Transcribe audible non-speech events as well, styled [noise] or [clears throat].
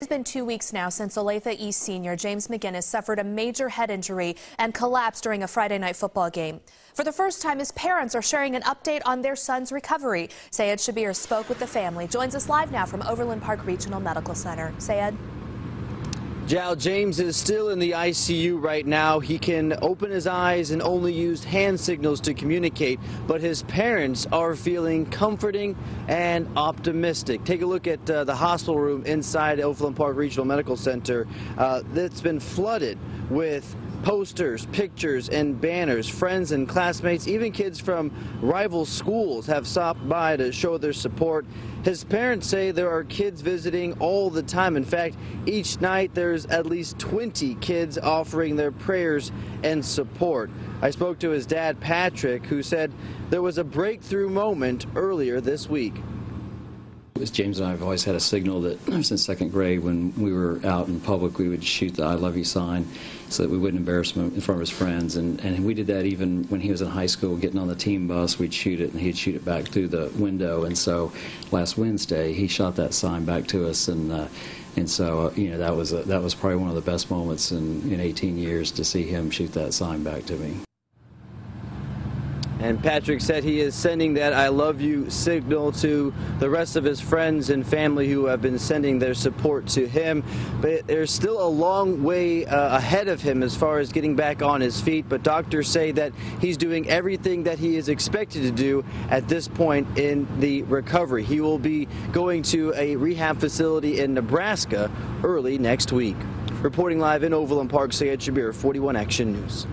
It's been two weeks now since Olathe East senior James McGinnis suffered a major head injury and collapsed during a Friday night football game. For the first time, his parents are sharing an update on their son's recovery. Sayed Shabir spoke with the family. Joins us live now from Overland Park Regional Medical Center. Sayed. Jal James is still in the ICU right now. He can open his eyes and only use hand signals to communicate, but his parents are feeling comforting and optimistic. Take a look at uh, the hospital room inside Overland Park Regional Medical Center uh, that's been flooded with posters, pictures, and banners. Friends and classmates, even kids from rival schools have stopped by to show their support. His parents say there are kids visiting all the time. In fact, each night there's at least 20 kids offering their prayers and support. I spoke to his dad, Patrick, who said there was a breakthrough moment earlier this week. James and I have always had a signal that [clears throat] since second grade, when we were out in public, we would shoot the I love you sign so that we wouldn't embarrass him in front of his friends. And, and we did that even when he was in high school, getting on the team bus, we'd shoot it and he'd shoot it back through the window. And so last Wednesday, he shot that sign back to us. And, uh, and so, uh, you know, that was, a, that was probably one of the best moments in, in 18 years to see him shoot that sign back to me. And Patrick said he is sending that I love you signal to the rest of his friends and family who have been sending their support to him. But there's still a long way uh, ahead of him as far as getting back on his feet. But doctors say that he's doing everything that he is expected to do at this point in the recovery. He will be going to a rehab facility in Nebraska early next week. Reporting live in Overland Park, Sayed Shabir, 41 Action News.